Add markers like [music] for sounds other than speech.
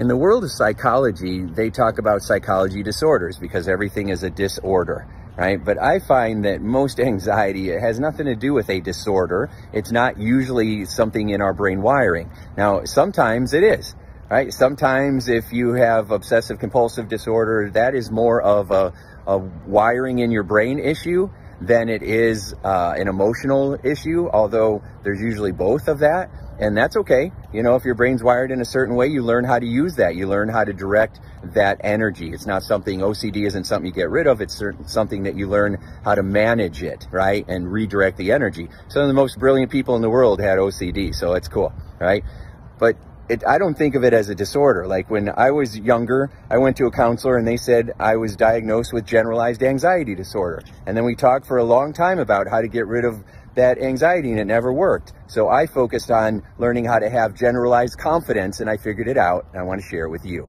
In the world of psychology, they talk about psychology disorders because everything is a disorder, right? But I find that most [laughs] anxiety has nothing to do with a disorder. It's not usually something in our brain wiring. Now, sometimes it is, right? Sometimes if you have obsessive compulsive disorder, that is more of a, a wiring in your brain issue than it is uh, an emotional issue, although there's usually both of that. And that's okay. You know, if your brain's wired in a certain way, you learn how to use that. You learn how to direct that energy. It's not something, OCD isn't something you get rid of. It's certain, something that you learn how to manage it, right? And redirect the energy. Some of the most brilliant people in the world had OCD, so it's cool, right? But it, I don't think of it as a disorder. Like when I was younger, I went to a counselor and they said I was diagnosed with generalized anxiety disorder. And then we talked for a long time about how to get rid of that anxiety and it never worked. So I focused on learning how to have generalized confidence and I figured it out and I want to share it with you.